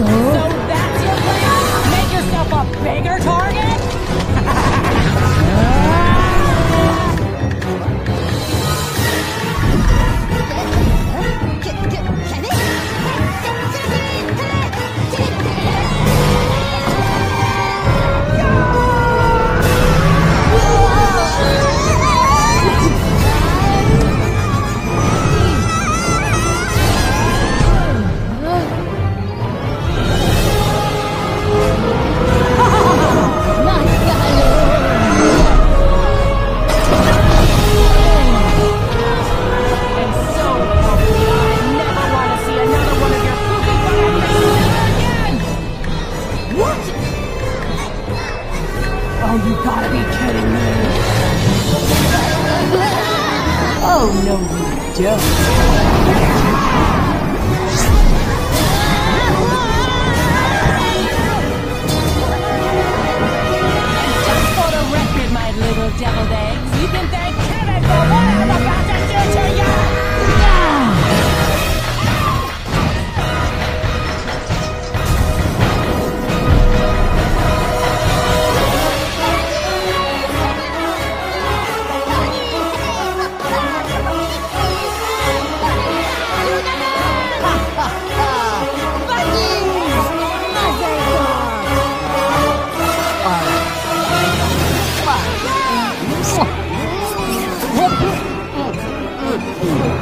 Oh. So that's your plan? Make yourself a bigger target? gotta be kidding me. Oh, no, you don't. Oh!